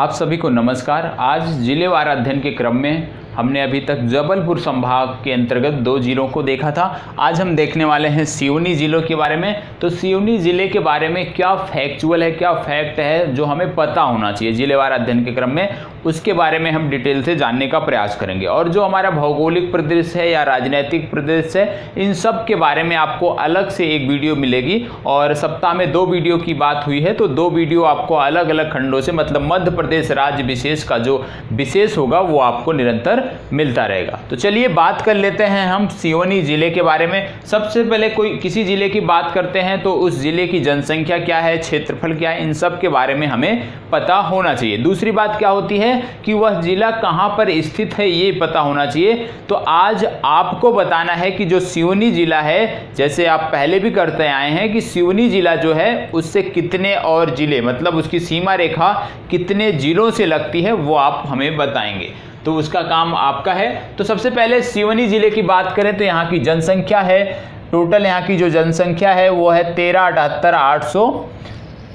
आप सभी को नमस्कार। आज जिलेवार अध्ययन के क्रम में हमने अभी तक जबलपुर संभाग के अंतर्गत दो जिलों को देखा था। आज हम देखने वाले हैं सिवनी जिलों के बारे में। तो सिवनी ज़िले के बारे में क्या फैक्चुअल है, क्या फैक्ट है, जो हमें पता होना चाहिए जिलेवार अध्ययन के क्रम में, उसके बारे में हम डिटेल से जानने का प्रयास करेंगे। और जो हमारा भौगोलिक प्रदेश है या राजनीतिक प्रदेश है, इन सब के बारे में आपको अलग से एक वीडियो मिलेगी। और सप्ताह में दो वीडियो की बात हुई है तो दो वीडियो आपको अलग अलग खंडों से मतलब मध्य प्रदेश राज्य विशेष का जो विशेष होगा, वो आपको निरंतर मिलता रहेगा। तो चलिए बात कर लेते हैं हम सिवनी ज़िले के बारे में। सबसे पहले कोई किसी ज़िले की बात करते हैं तो उस ज़िले की जनसंख्या क्या है, क्षेत्रफल क्या है, इन सब के बारे में हमें पता होना चाहिए। दूसरी बात क्या होती है कि वह जिला कहाँ पर स्थित है, ये पता होना चाहिए। तो आज आपको बताना है कि जो सिवनी जिला है, जैसे आप पहले भी करते आए हैं कि सिवनी जिला जो है, उससे कितने और ज़िले मतलब उसकी सीमा रेखा कितने जिलों से लगती है, वो आप हमें बताएँगे। तो उसका काम आपका है। तो सबसे पहले सिवनी ज़िले की बात करें तो यहाँ की जनसंख्या है। टोटल यहाँ की जो जनसंख्या है वो है तेरह अठहत्तर आठ सौ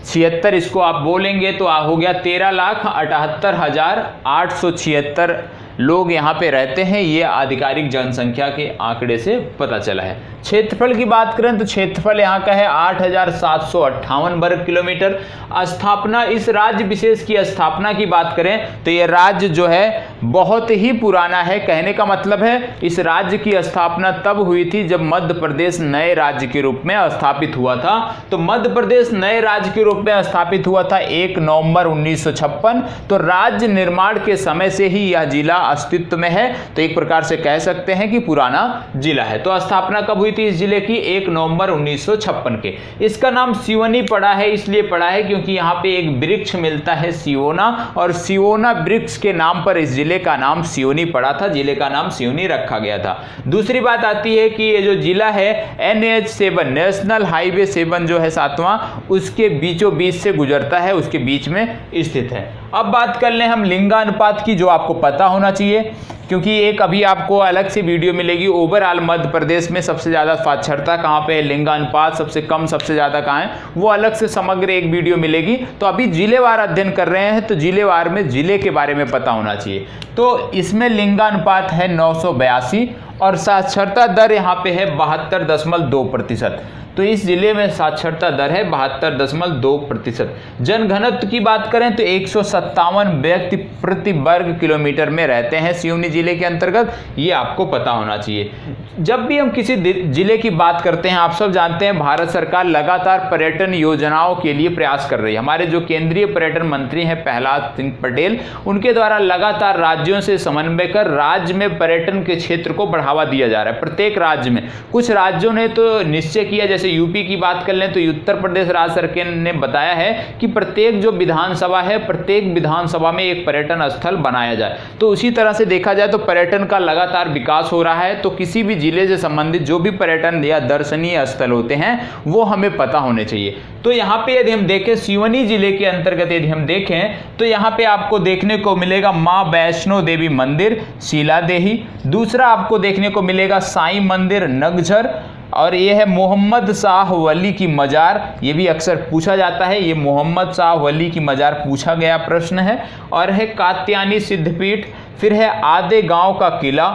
छिहत्तर। इसको आप बोलेंगे तो आ हो गया तेरह लाख अठहत्तर हज़ार आठ सौ छिहत्तर। लोग यहाँ पे रहते हैं, ये आधिकारिक जनसंख्या के आंकड़े से पता चला है। क्षेत्रफल की बात करें तो क्षेत्रफल यहाँ का है आठ हज़ार सात सौ अट्ठावन वर्ग किलोमीटर। स्थापना, इस राज्य विशेष की स्थापना की बात करें तो ये राज्य जो है, बहुत ही पुराना है। कहने का मतलब है, इस राज्य की स्थापना तब हुई थी जब मध्य प्रदेश नए राज्य के रूप में स्थापित हुआ था। तो मध्य प्रदेश नए राज्य के रूप में स्थापित हुआ था एक नवंबर उन्नीस सौ छप्पन। तो राज्य निर्माण के समय से ही यह जिला अस्तित्व में है तो एक प्रकार से कह सकते हैं कि पुराना जिला है। तो स्थापना कब हुई थी इस ज़िले की? एक नवंबर उन्नीस के। इसका नाम सिवनी पड़ा है, इसलिए पड़ा है क्योंकि यहाँ पे एक वृक्ष मिलता है सिवोना, और सिवोना वृक्ष के नाम पर इस ज़िले का नाम सिवनी पड़ा था, ज़िले का नाम सिवनी रखा गया था। दूसरी बात आती है कि ये जो जिला है, N H seven, national highway seven जो है सातवां, उसके बीचों बीच से गुजरता है, उसके बीच में स्थित है। अब बात कर लें हम लिंगानुपात की, जो आपको पता होना चाहिए, क्योंकि एक अभी आपको अलग से वीडियो मिलेगी, ओवरऑल मध्य प्रदेश में सबसे ज़्यादा साक्षरता कहाँ पे है, लिंगानुपात सबसे कम, सबसे ज़्यादा कहाँ है, वो अलग से समग्र एक वीडियो मिलेगी। तो अभी जिलेवार अध्ययन कर रहे हैं तो जिलेवार में ज़िले के बारे में पता होना चाहिए। तो इसमें लिंगानुपात है नौ सौ बयासी और साक्षरता दर यहाँ पे है बहत्तर दशमलव दो प्रतिशत। तो इस ज़िले में साक्षरता दर है बहत्तर दशमलव दो प्रतिशत। जनघनत्व की बात करें तो एक सौ सत्तावन व्यक्ति प्रति वर्ग किलोमीटर में रहते हैं सिवनी ज़िले के अंतर्गत। ये आपको पता होना चाहिए। जब भी हम किसी ज़िले की बात करते हैं, आप सब जानते हैं भारत सरकार लगातार पर्यटन योजनाओं के लिए प्रयास कर रही है। हमारे जो केंद्रीय पर्यटन मंत्री हैं प्रहलाद सिंह पटेल, उनके द्वारा लगातार राज्यों से समन्वय कर राज्य में पर्यटन के क्षेत्र को बढ़ावा दिया जा रहा है। प्रत्येक राज्य में कुछ राज्यों ने तो निश्चय किया, जैसे यूपी की बात कर लें तो उत्तर प्रदेश राज्य सरकार ने बताया है कि प्रत्येक जो विधानसभा है, प्रत्येक विधानसभा में एक पर्यटन स्थल बनाया जाए। तो उसी तरह से देखा जाए तो पर्यटन का लगातार विकास हो रहा है तो किसी भी ज़िले से संबंधित जो भी पर्यटन या दर्शनीय स्थल होते हैं, वो हमें पता होने चाहिए। तो यहाँ पे यदि हम देखें, सिवनी ज़िले के अंतर्गत यदि हम देखें तो यहाँ पे आपको देखने को मिलेगा माँ वैष्णो देवी मंदिर, शीला देही। दूसरा आपको देखने को मिलेगा साई मंदिर, नगझर। और ये है मोहम्मद शाह वली की मज़ार। ये भी अक्सर पूछा जाता है। ये मोहम्मद शाह वली की मज़ार पूछा गया प्रश्न है। और है कात्यानी सिद्धपीठ, फिर है आधे गाँव का किला।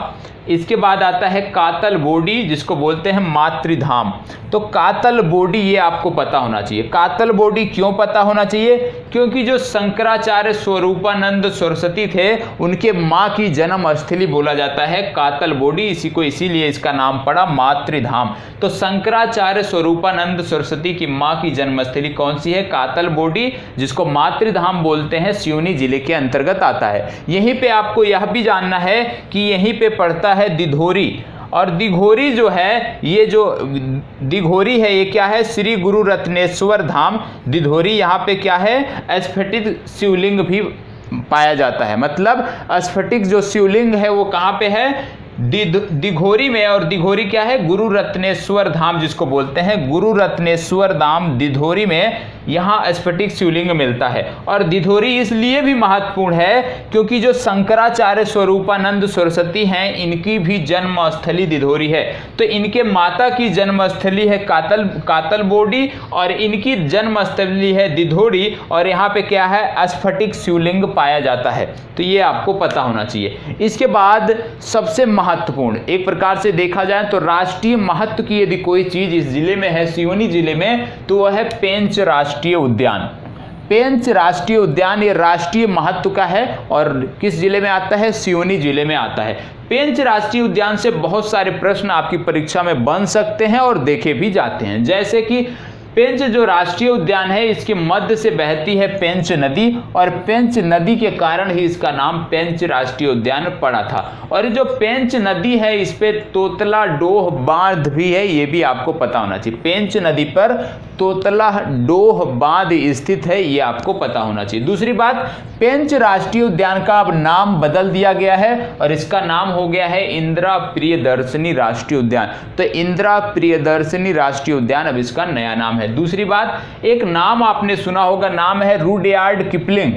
इसके बाद आता है कातल बोडी, जिसको बोलते हैं मातृधाम। तो कातल बोडी ये आपको पता होना चाहिए। कातल बोडी क्यों पता होना चाहिए? क्योंकि जो शंकराचार्य स्वरूपानंद सरस्वती थे, उनके माँ की जन्म स्थली बोला जाता है कातल बोडी। इसी को इसीलिए इसका नाम पड़ा मातृधाम। तो शंकराचार्य स्वरूपानंद सरस्वती की माँ की जन्मस्थली कौन सी है? कातल बोडी, जिसको मातृधाम बोलते हैं, सिवनी ज़िले के अंतर्गत आता है। यहीं पर आपको यह भी जानना है कि यहीं पे पड़ता है दिधोरी। और दिघोरी जो है, ये जो दिघोरी है, ये क्या है? श्री गुरु रत्नेश्वर धाम दिधोरी। यहाँ पे क्या है? स्फटिक शिवलिंग भी पाया जाता है। मतलब स्फटिक जो शिवलिंग है, वो कहाँ पे है? दिघोरी में। और दिघोरी क्या है? गुरु रत्नेश्वर धाम जिसको बोलते हैं। गुरु रत्नेश्वर धाम दिधोरी में यहाँ स्फटिक शिवलिंग मिलता है। और दिधोरी इसलिए भी महत्वपूर्ण है क्योंकि जो शंकराचार्य स्वरूपानंद सरस्वती हैं, इनकी भी जन्मस्थली दिधोरी है। तो इनके माता की जन्मस्थली है कातल कातल बोडी और इनकी जन्मस्थली है दिधोरी और यहाँ पे क्या है स्फटिक शिवलिंग पाया जाता है। तो ये आपको पता होना चाहिए। इसके बाद सबसे महत्वपूर्ण, एक प्रकार से देखा जाए तो राष्ट्रीय महत्व की यदि कोई चीज़ इस ज़िले में है, सिवनी ज़िले में तो वह है पेंच राष्ट्रीय उद्यान। पेंच राष्ट्रीय उद्यान, ये राष्ट्रीय महत्व का है और किस ज़िले में आता है? सियोनी ज़िले में आता है। पेंच राष्ट्रीय उद्यान से बहुत सारे प्रश्न आपकी परीक्षा में बन सकते हैं और देखे भी जाते हैं। जैसे कि पेंच जो राष्ट्रीय उद्यान है, इसके मध्य से बहती है पेंच नदी और पेंच नदी के कारण ही इसका नाम पेंच राष्ट्रीय उद्यान पड़ा था। और जो पेंच नदी है, इस पे तोतला डोह बाँध भी है, ये भी आपको पता होना चाहिए। पेंच नदी पर तोतला डोह बाँध स्थित है, ये आपको पता होना चाहिए। दूसरी बात, पेंच राष्ट्रीय उद्यान का अब नाम बदल दिया गया है और इसका नाम हो गया है इंदिरा प्रियदर्शनी राष्ट्रीय उद्यान। तो इंदिरा प्रियदर्शनी राष्ट्रीय उद्यान, अब इसका नया नाम है। दूसरी बात एक नाम आपने सुना होगा नाम है रूडयार्ड किपलिंग।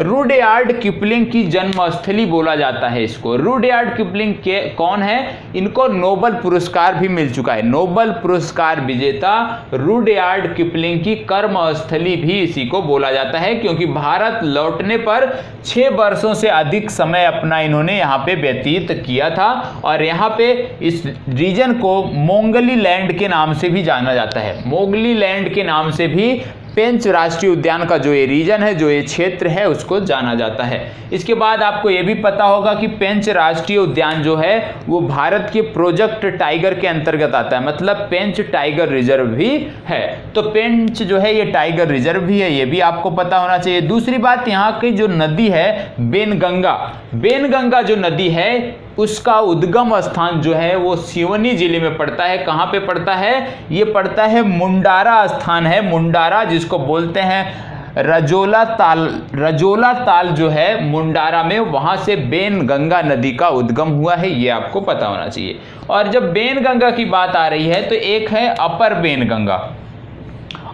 रूडयार्ड किपलिंग की जन्मस्थली बोला जाता है इसको। रूडयार्ड किपलिंग के कौन है? इनको नोबल पुरस्कार भी मिल चुका है। नोबल पुरस्कार विजेता रूडयार्ड किपलिंग की कर्मस्थली भी इसी को बोला जाता है, क्योंकि भारत लौटने पर छह वर्षों से अधिक समय अपना इन्होंने यहाँ पे व्यतीत किया था, और यहाँ पे इस रीजन को मोंगली लैंड के नाम से भी जाना जाता है। मोगली लैंड के नाम से भी पेंच राष्ट्रीय उद्यान का जो ये रीजन है, जो ये क्षेत्र है, उसको जाना जाता है। इसके बाद आपको ये भी पता होगा कि पेंच राष्ट्रीय उद्यान जो है, वो भारत के प्रोजेक्ट टाइगर के अंतर्गत आता है। मतलब पेंच टाइगर रिज़र्व भी है। तो पेंच जो है, ये टाइगर रिज़र्व भी है, ये भी आपको पता होना चाहिए। दूसरी बात, यहाँ की जो नदी है, बेनगंगा। बेनगंगा जो नदी है उसका उद्गम स्थान जो है वो सिवनी ज़िले में पड़ता है। कहाँ पे पड़ता है? ये पड़ता है मुंडारा स्थान है। मुंडारा जिसको बोलते हैं रजोला ताल रजोला ताल जो है मुंडारा में वहाँ से बेन गंगा नदी का उद्गम हुआ है। ये आपको पता होना चाहिए। और जब बेन गंगा की बात आ रही है तो एक है अपर बेन गंगा।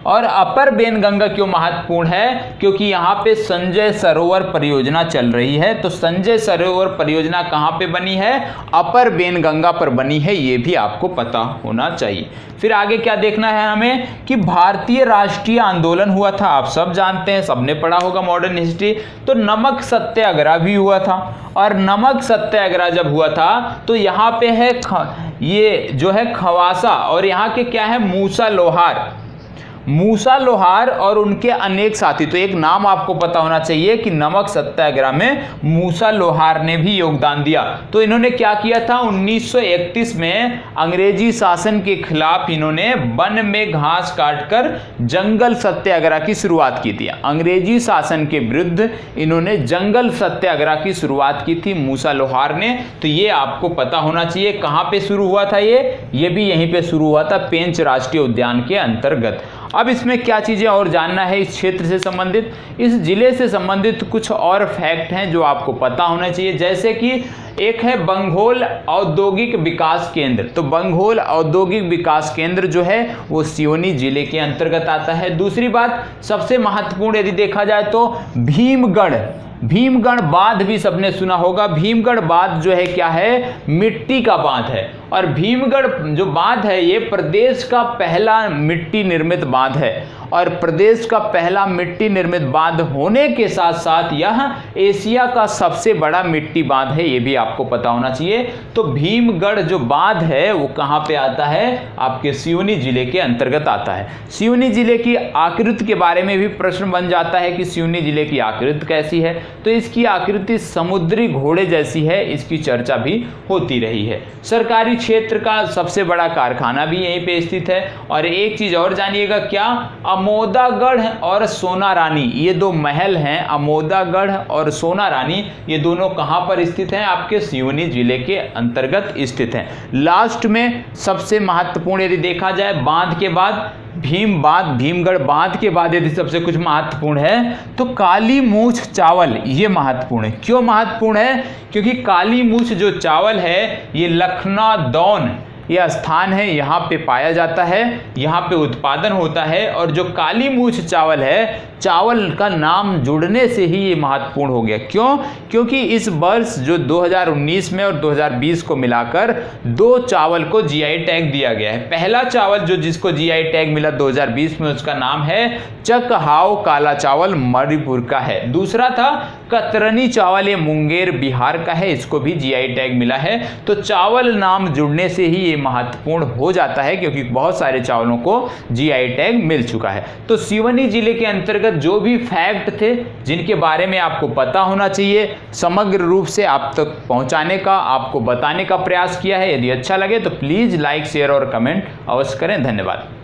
और अपर बेनगंगा क्यों महत्वपूर्ण है? क्योंकि यहाँ पे संजय सरोवर परियोजना चल रही है। तो संजय सरोवर परियोजना कहाँ पे बनी है? अपर बेनगंगा पर बनी है, ये भी आपको पता होना चाहिए। फिर आगे क्या देखना है हमें? कि भारतीय राष्ट्रीय आंदोलन हुआ था, आप सब जानते हैं, सबने पढ़ा होगा मॉडर्न हिस्ट्री। तो नमक सत्याग्रह भी हुआ था। और नमक सत्याग्रह जब हुआ था तो यहाँ पे है ये जो है खवासा, और यहाँ के क्या है? मूसा लोहार। मूसा लोहार और उनके अनेक साथी। तो एक नाम आपको पता होना चाहिए कि नमक सत्याग्रह में मूसा लोहार ने भी योगदान दिया। तो इन्होंने क्या किया था? 1931 में अंग्रेज़ी शासन के खिलाफ इन्होंने वन में घास काटकर जंगल सत्याग्रह की शुरुआत की थी। अंग्रेज़ी शासन के विरुद्ध इन्होंने जंगल सत्याग्रह की शुरुआत की थी मूसा लोहार ने। तो ये आपको पता होना चाहिए कहाँ पे शुरू हुआ था ये? ये भी यहीं पे शुरू हुआ था पेंच राष्ट्रीय उद्यान के अंतर्गत। अब इसमें क्या चीज़ें और जानना है इस क्षेत्र से संबंधित? इस ज़िले से संबंधित कुछ और फैक्ट हैं जो आपको पता होना चाहिए। जैसे कि एक है बंगोल औद्योगिक विकास केंद्र। तो बंगोल औद्योगिक विकास केंद्र जो है, वो सियोनी ज़िले के अंतर्गत आता है। दूसरी बात, सबसे महत्वपूर्ण यदि देखा जाए तो भीमगढ़। भीमगढ़ बाँध भी सबने सुना होगा। भीमगढ़ बाँध जो है, क्या है? मिट्टी का बाँध है। और भीमगढ़ जो बाँध है, ये प्रदेश का पहला मिट्टी निर्मित बाँध है। और प्रदेश का पहला मिट्टी निर्मित बाँध होने के साथ साथ यह एशिया का सबसे बड़ा मिट्टी बाँध है, ये भी आपको पता होना चाहिए। तो भीमगढ़ जो बाँध है, वो कहाँ पे आता है? आपके सिवनी ज़िले के अंतर्गत आता है। सिवनी ज़िले की आकृति के बारे में भी प्रश्न बन जाता है कि सिवनी ज़िले की आकृति कैसी है। तो इसकी आकृति समुद्री घोड़े जैसी है, इसकी चर्चा भी होती रही है। सरकारी क्षेत्र का सबसे बड़ा कारखाना भी यहीं पे स्थित है। और एक चीज़ और जानिएगा, क्या अमोदागढ़ और सोना रानी ये दो महल हैं, अमोदागढ़ और सोना रानी ये दोनों कहाँ पर स्थित हैं? आपके सिवनी ज़िले के अंतर्गत स्थित हैं। लास्ट में सबसे महत्वपूर्ण यदि देखा जाए, बाँध के बाद, भीम बाँध, भीमगढ़ बाँध के बाद यदि सबसे कुछ महत्वपूर्ण है तो काली मूछ चावल, ये महत्वपूर्ण है। क्यों महत्वपूर्ण है? क्योंकि काली मूछ जो चावल है, ये लखनऊ दौन यह स्थान है, यहाँ पे पाया जाता है, यहाँ पे उत्पादन होता है और जो काली मूछ चावल है, चावल का नाम जुड़ने से ही ये महत्वपूर्ण हो गया। क्यों? क्योंकि इस वर्ष जो 2019 में और 2020 को मिलाकर दो चावल को जीआई टैग दिया गया है। पहला चावल जो जिसको जीआई टैग मिला 2020 में, उसका नाम है चकहाव काला चावल मणिपुर का है। दूसरा था कतरनी चावल ये मुंगेर बिहार का है, इसको भी जीआई टैग मिला है। तो चावल नाम जुड़ने से ही ये महत्वपूर्ण हो जाता है, क्योंकि बहुत सारे चावलों को जीआई टैग मिल चुका है। तो सिवनी ज़िले के अंतर्गत जो भी फैक्ट थे, जिनके बारे में आपको पता होना चाहिए, समग्र रूप से आप तक पहुँचाने का, आपको बताने का प्रयास किया है। यदि अच्छा लगे तो प्लीज़ लाइक शेयर और कमेंट अवश्य करें। धन्यवाद।